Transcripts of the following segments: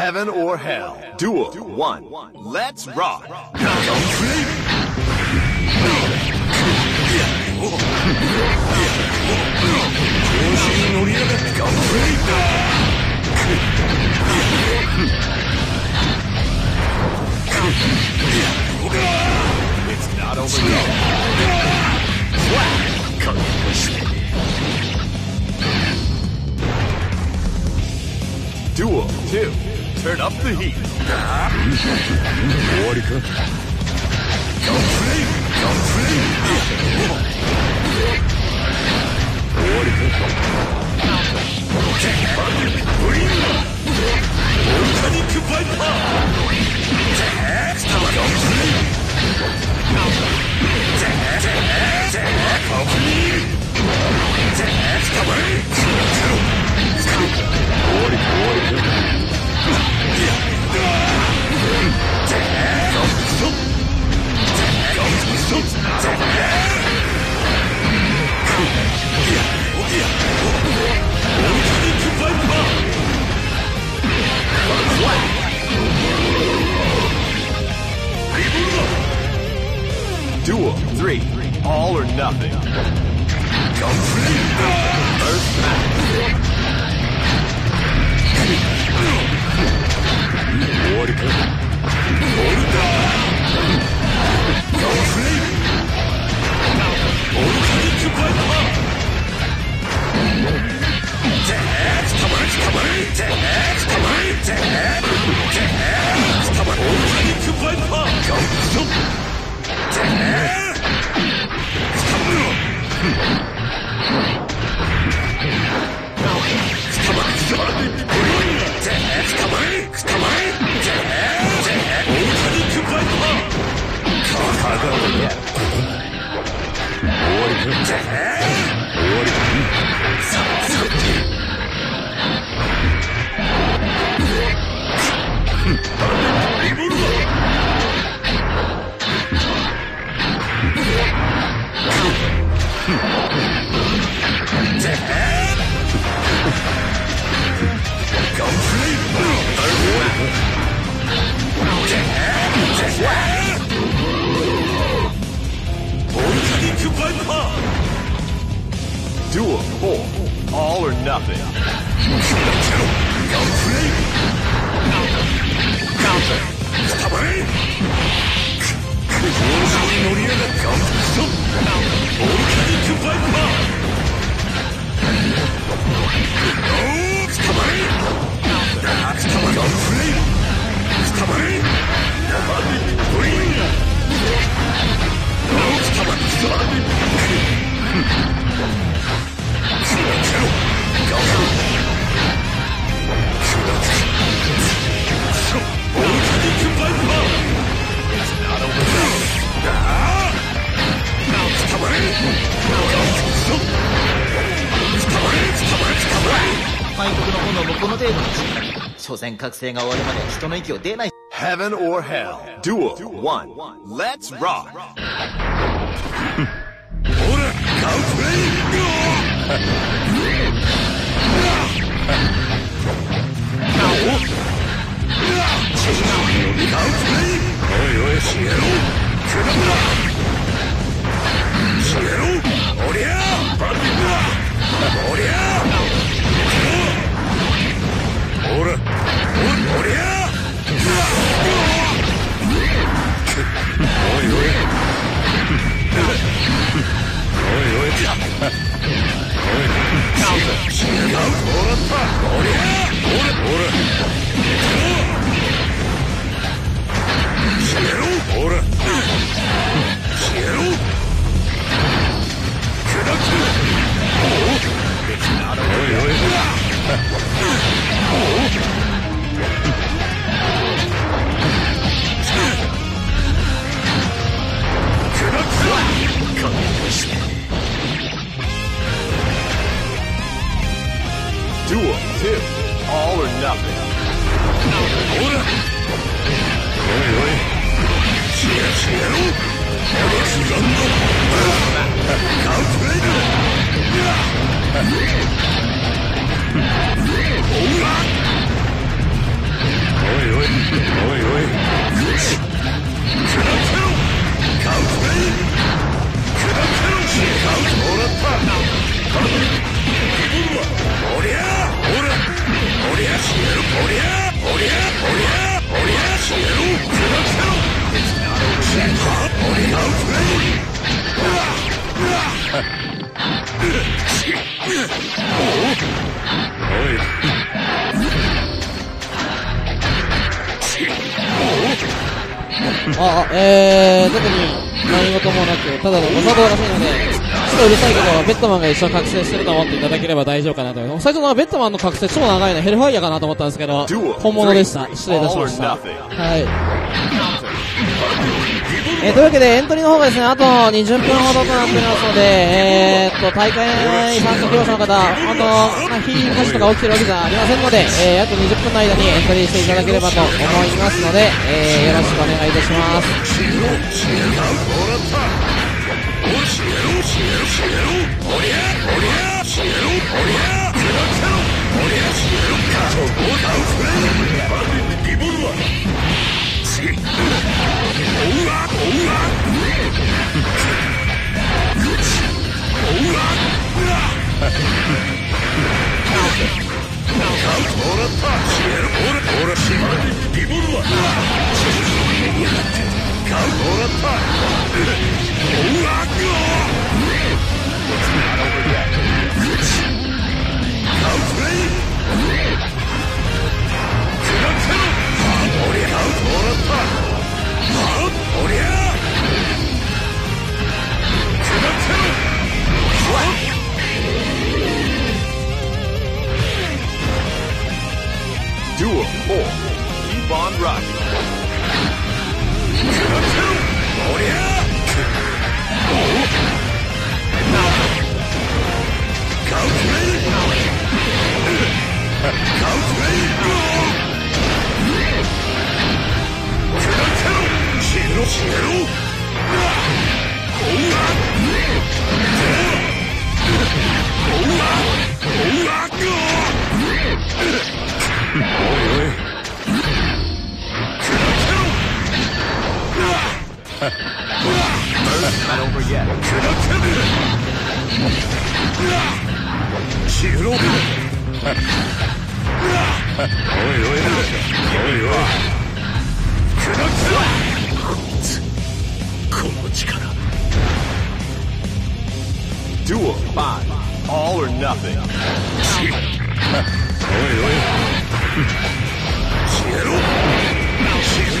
Heaven or hell. Duel one. Let's rock. It's not over yet. Duel 2. Turn up the heat. Complete! all or nothing. Yeah. Duel or all or nothing. Stop it! 帝国所詮覚醒が終わるまで人の息を出ない。Heaven or Hell Duel 1 Let's Rock. ほらウトレイゴーだ我是燃灯佛。看清楚！啊！喂喂，喂喂。あ、えー、特に何事もなく、ただの誤作動らしいので、ちょっとうるさいけど、ベッドマンが一緒に覚醒してると思っていただければ大丈夫かなと思います。最初のベッドマンの覚醒超長いのヘルファイヤーかなと思ったんですけど、本物でした。失礼いたしました。はい。えー、というわけでエントリーの方がですね、あと20分ほどとなっておりますので、えー、っと、大会に参加業者の方、本当、まあ、火火事とか起きてるわけじゃありませんので、えー、約20分の間にエントリーしていただければと思いますので、えー、よろしくお願いいたします。Keep on rocking. Oh yeah! Oh! Now! Calculated! Calculated! 啊！还没结束。啊！起路。啊！喂喂喂！喂喂！啊！起路。猴子，可不简单。Dual Five，All or Nothing。啊！喂喂！起路。起路！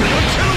Control!